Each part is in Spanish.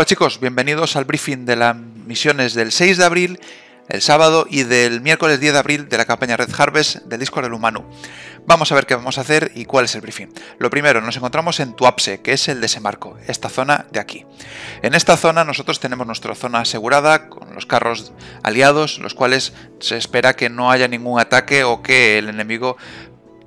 Hola chicos, bienvenidos al briefing de las misiones del 6 de abril, el sábado y del miércoles 10 de abril de la campaña Red Harvest del Disco del Humano. Vamos a ver qué vamos a hacer y cuál es el briefing. Lo primero, nos encontramos en Tuapse, que es el desembarco, esta zona de aquí. En esta zona nosotros tenemos nuestra zona asegurada con los carros aliados, los cuales se espera que no haya ningún ataque o que el enemigo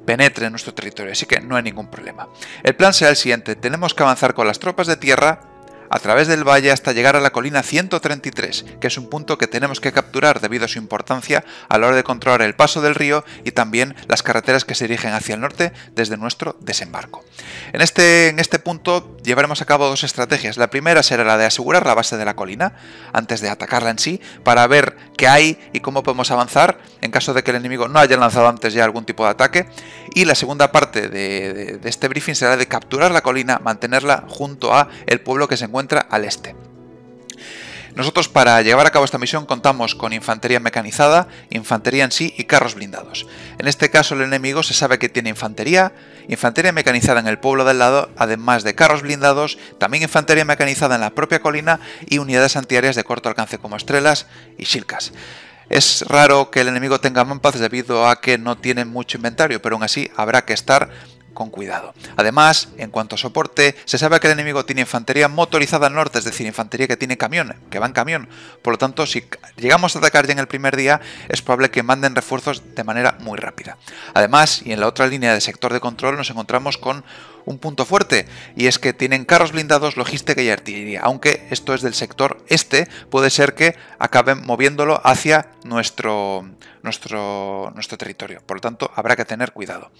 penetre en nuestro territorio, así que no hay ningún problema. El plan será el siguiente, tenemos que avanzar con las tropas de tierra a través del valle hasta llegar a la colina 133, que es un punto que tenemos que capturar debido a su importancia a la hora de controlar el paso del río y también las carreteras que se dirigen hacia el norte desde nuestro desembarco. En este, en este punto llevaremos a cabo dos estrategias. La primera será la de asegurar la base de la colina antes de atacarla en sí, para ver qué hay y cómo podemos avanzar en caso de que el enemigo no haya lanzado antes ya algún tipo de ataque. Y la segunda parte de, de este briefing será de capturar la colina, mantenerla junto a el pueblo que se encuentra al este. Nosotros para llevar a cabo esta misión contamos con infantería mecanizada, infantería en sí y carros blindados. En este caso el enemigo se sabe que tiene infantería, infantería mecanizada en el pueblo del lado, además de carros blindados, también infantería mecanizada en la propia colina y unidades antiaéreas de corto alcance como estrellas y shilkas. Es raro que el enemigo tenga manpas debido a que no tiene mucho inventario, pero aún así habrá que estar con cuidado. Además, en cuanto a soporte, se sabe que el enemigo tiene infantería motorizada al norte, es decir, infantería que tiene camión, que va en camión. Por lo tanto, si llegamos a atacar ya en el primer día, es probable que manden refuerzos de manera muy rápida. Además, y en la otra línea de sector de control nos encontramos con un punto fuerte, y es que tienen carros blindados, logística y artillería, aunque esto es del sector este, puede ser que acaben moviéndolo hacia nuestro, nuestro, nuestro territorio, por lo tanto habrá que tener cuidado.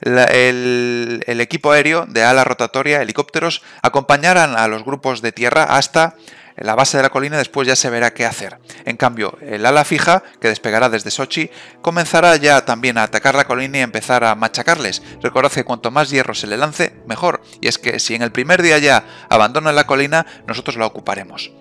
el, equipo aéreo de ala rotatoria, helicópteros, acompañarán a los grupos de tierra hasta la base de la colina después ya se verá qué hacer. En cambio, el ala fija, que despegará desde Sochi, comenzará ya también a atacar la colina y empezar a machacarles. Recordad que cuanto más hierro se le lance, mejor. Y es que si en el primer día ya abandonan la colina, nosotros la ocuparemos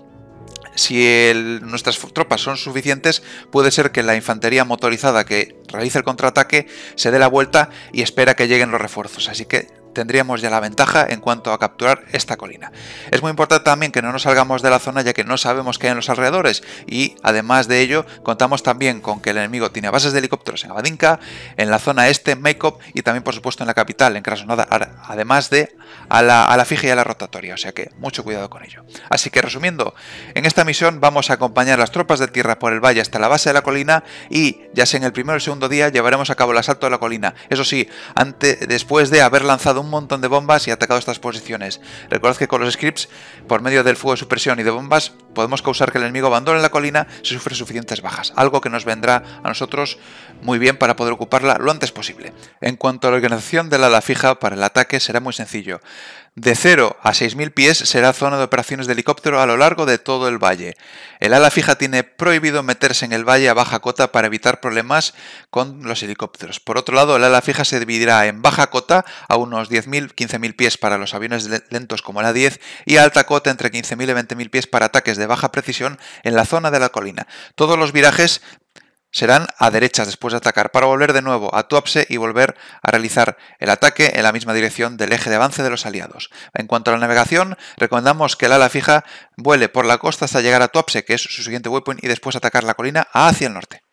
si nuestras tropas son suficientes, puede ser que la infantería motorizada que realice el contraataque se dé la vuelta y espera que lleguen los refuerzos. Así que tendríamos ya la ventaja en cuanto a capturar esta colina. Es muy importante también que no nos salgamos de la zona ya que no sabemos qué hay en los alrededores y además de ello contamos también con que el enemigo tiene bases de helicópteros en Abadinka, en la zona este en Makeup y también por supuesto en la capital, en Krasnodar, además de a la, a la fija y a la rotatoria, o sea que mucho cuidado con ello. Así que resumiendo, en esta misión vamos a acompañar las tropas de tierra por el valle hasta la base de la colina y ya sea en el primero o el segundo día llevaremos a cabo el asalto de la colina. Eso sí, antes, después de haber lanzado un montón de bombas y atacado estas posiciones. Recordad que con los scripts, por medio del fuego de supresión y de bombas, podemos causar que el enemigo abandone la colina si sufre suficientes bajas, algo que nos vendrá a nosotros muy bien para poder ocuparla lo antes posible. En cuanto a la organización de la ala fija para el ataque será muy sencillo. De 0 a 6.000 pies será zona de operaciones de helicóptero a lo largo de todo el valle. El ala fija tiene prohibido meterse en el valle a baja cota para evitar problemas con los helicópteros. Por otro lado, el ala fija se dividirá en baja cota a unos 10.000, 15.000 pies para los aviones lentos como el A-10 y alta cota entre 15.000 y 20.000 pies para ataques de baja precisión en la zona de la colina. Todos los virajes serán a derechas después de atacar para volver de nuevo a Tuapse y volver a realizar el ataque en la misma dirección del eje de avance de los aliados. En cuanto a la navegación, recomendamos que el ala fija vuele por la costa hasta llegar a Tuapse, que es su siguiente waypoint, y después atacar la colina hacia el norte.